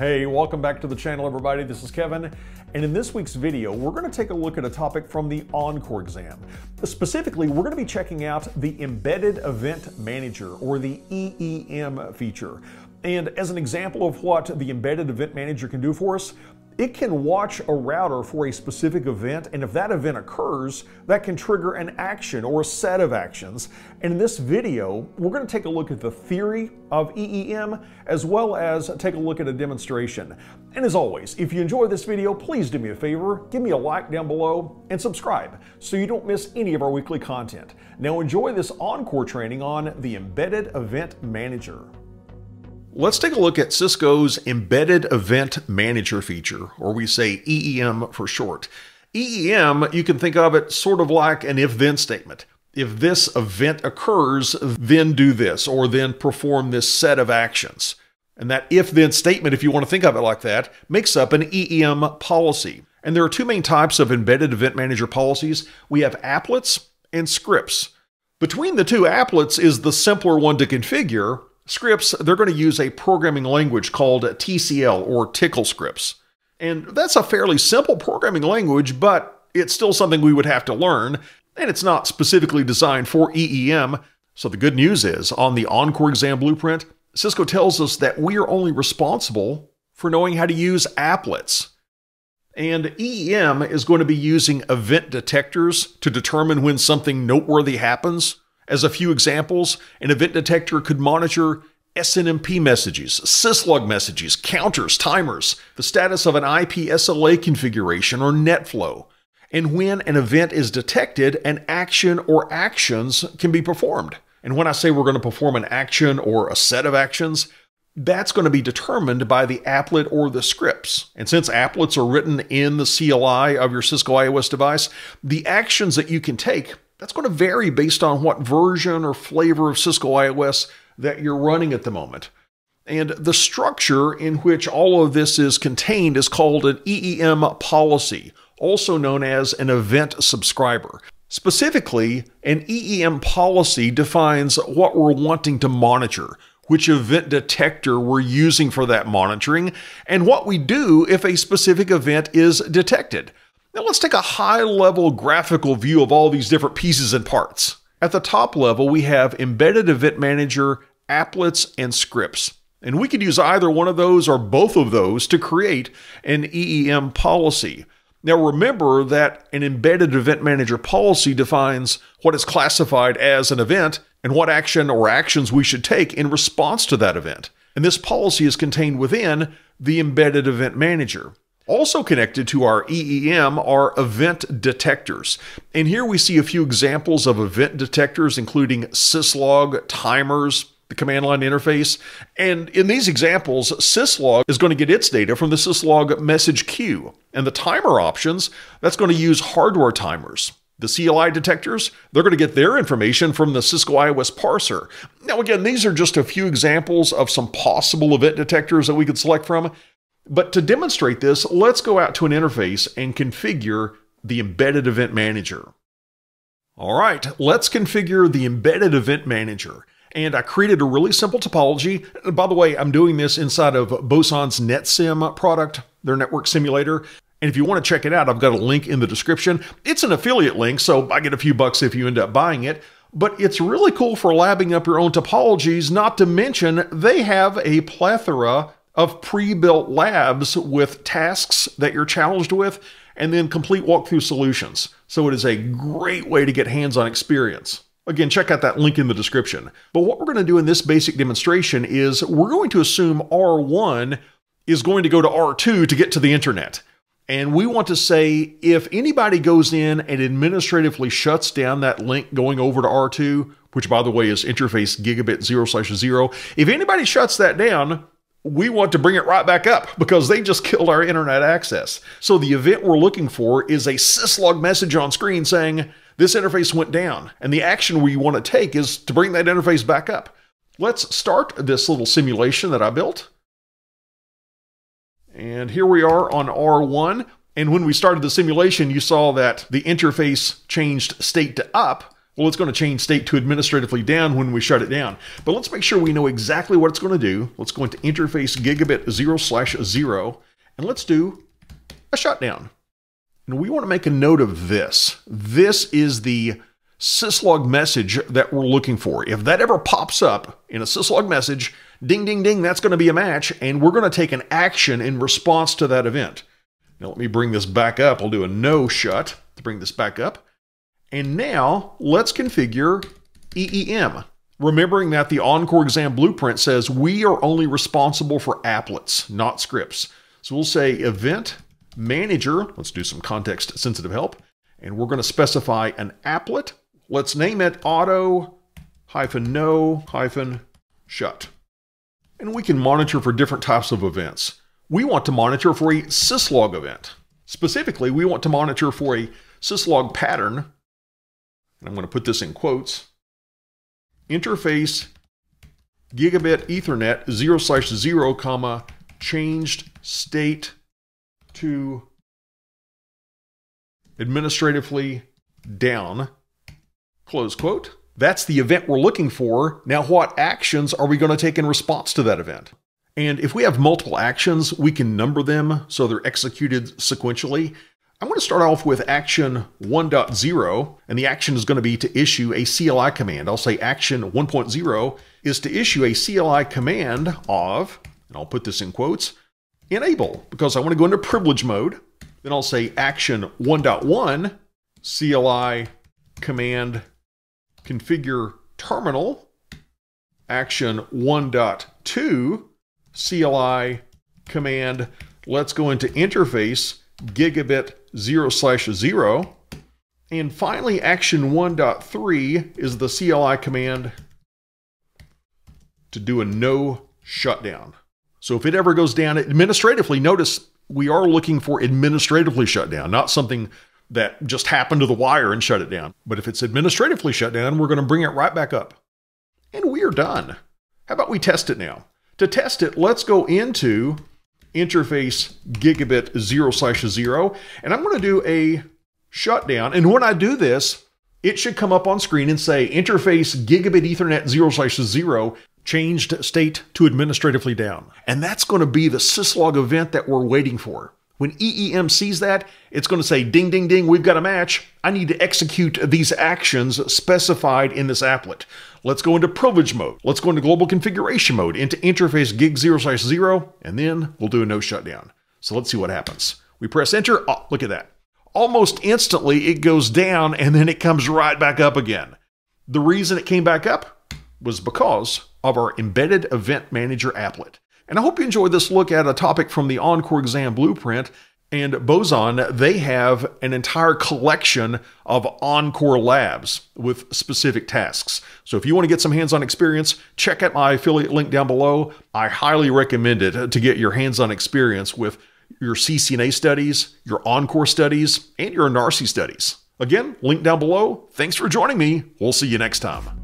Hey, welcome back to the channel, everybody. This is Kevin, and in this week's video, we're going to take a look at a topic from the ENCOR exam. Specifically, we're going to be checking out the Embedded Event Manager, or the EEM feature. And as an example of what the Embedded Event Manager can do for us, it can watch a router for a specific event, and if that event occurs, that can trigger an action or a set of actions. And in this video, we're going to take a look at the theory of EEM as well as take a look at a demonstration. And as always, if you enjoy this video, please do me a favor, give me a like down below and subscribe so you don't miss any of our weekly content. Now enjoy this ENCOR training on the Embedded Event Manager. Let's take a look at Cisco's Embedded Event Manager feature, or we say EEM for short. EEM, you can think of it sort of like an if then statement. If this event occurs, then do this, or then perform this set of actions. And that if then statement, if you want to think of it like that, makes up an EEM policy. And there are two main types of embedded event manager policies we have applets and scripts. Between the two, applets is the simpler one to configure, scripts, they're going to use a programming language called TCL or Tickle scripts. And that's a fairly simple programming language, but it's still something we would have to learn, and it's not specifically designed for EEM. So the good news is, on the ENCOR exam blueprint, Cisco tells us that we are only responsible for knowing how to use applets. And EEM is going to be using event detectors to determine when something noteworthy happens. As a few examples, an event detector could monitor SNMP messages, syslog messages, counters, timers, the status of an IP SLA configuration or NetFlow, and when an event is detected, an action or actions can be performed. And when I say we're going to perform an action or a set of actions, that's going to be determined by the applet or the scripts. And since applets are written in the CLI of your Cisco IOS device, the actions that you can take that's going to vary based on what version or flavor of Cisco IOS that you're running at the moment. And the structure in which all of this is contained is called an EEM policy, also known as an event subscriber. Specifically, an EEM policy defines what we're wanting to monitor, which event detector we're using for that monitoring, and what we do if a specific event is detected. Now let's take a high level graphical view of all these different pieces and parts. At the top level, we have Embedded Event Manager, applets, and scripts. And we could use either one of those or both of those to create an EEM policy. Now remember that an embedded event manager policy defines what is classified as an event and what action or actions we should take in response to that event. And this policy is contained within the embedded event manager. Also connected to our EEM are event detectors. And here we see a few examples of event detectors, including syslog, timers, the command line interface. And in these examples, syslog is going to get its data from the syslog message queue. And the timer options, that's going to use hardware timers. The CLI detectors, they're going to get their information from the Cisco IOS parser. Now, again, these are just a few examples of some possible event detectors that we could select from. But to demonstrate this, let's go out to an interface and configure the embedded event manager. All right, let's configure the embedded event manager. And I created a really simple topology. By the way, I'm doing this inside of Boson's NetSim product, their network simulator. And if you want to check it out, I've got a link in the description. It's an affiliate link, so I get a few bucks if you end up buying it. But it's really cool for labbing up your own topologies, not to mention they have a plethora of pre-built labs with tasks that you're challenged with and then complete walkthrough solutions. So it is a great way to get hands-on experience. Again, check out that link in the description. But what we're going to do in this basic demonstration is we're going to assume R1 is going to go to R2 to get to the internet. And we want to say if anybody goes in and administratively shuts down that link going over to R2, which by the way is interface gigabit 0 slash 0, if anybody shuts that down, we want to bring it right back up because they just killed our internet access. So the event we're looking for is a syslog message on screen saying this interface went down. And the action we want to take is to bring that interface back up. Let's start this little simulation that I built. And here we are on R1. And when we started the simulation, you saw that the interface changed state to up Well, it's going to change state to administratively down when we shut it down. But let's make sure we know exactly what it's going to do. Let's go into interface gigabit 0 slash 0, and let's do a shutdown. And we want to make a note of this. This is the syslog message that we're looking for. If that ever pops up in a syslog message, ding, ding, ding, that's going to be a match, and we're going to take an action in response to that event. Now let me bring this back up. I'll do a no shut to bring this back up. And now let's configure EEM. Remembering that the ENCOR exam blueprint says we are only responsible for applets, not scripts. So we'll say event manager, let's do some context sensitive help, and we're going to specify an applet Let's name it auto hyphen no hyphen shut. And we can monitor for different types of events. We want to monitor for a syslog event. Specifically, we want to monitor for a syslog pattern. And I'm going to put this in quotes. Interface gigabit ethernet 0 slash 0 comma changed state to administratively down Close quote. That's the event we're looking for. Now, what actions are we going to take in response to that event? And if we have multiple actions, we can number them so they're executed sequentially. I'm going to start off with action 1.0, and the action is going to be to issue a CLI command. I'll say action 1.0 is to issue a CLI command of, and I'll put this in quotes, enable, because I want to go into privilege mode. Then I'll say action 1.1, CLI command configure terminal, action 1.2, CLI command, let's go into interface, gigabit 0 slash 0, and finally action 1.3 is the CLI command to do a no shutdown. So if it ever goes down administratively, notice we are looking for administratively shut down, not something that just happened to the wire and shut it down. But if it's administratively shut down, we're going to bring it right back up. And we are done. How about we test it now? To test it, let's go into interface gigabit 0 slash 0, and I'm going to do a shutdown. And when I do this, it should come up on screen and say interface gigabit ethernet 0 slash 0 changed state to administratively down. And that's going to be the syslog event that we're waiting for. When EEM sees that, it's going to say, ding, ding, ding, we've got a match. I need to execute these actions specified in this applet. Let's go into privilege mode. Let's go into global configuration mode, into interface gig 0 slash 0, and then we'll do a no shutdown. So let's see what happens. We press enter. Oh, look at that. Almost instantly, it goes down and then it comes right back up again. The reason it came back up was because of our embedded event manager applet. And I hope you enjoyed this look at a topic from the ENCOR exam blueprint. And Boson, they have an entire collection of ENCOR labs with specific tasks. So if you want to get some hands on experience, check out my affiliate link down below. I highly recommend it to get your hands on experience with your CCNA studies, your ENCOR studies, and your ENARSI studies. Again, link down below. Thanks for joining me. We'll see you next time.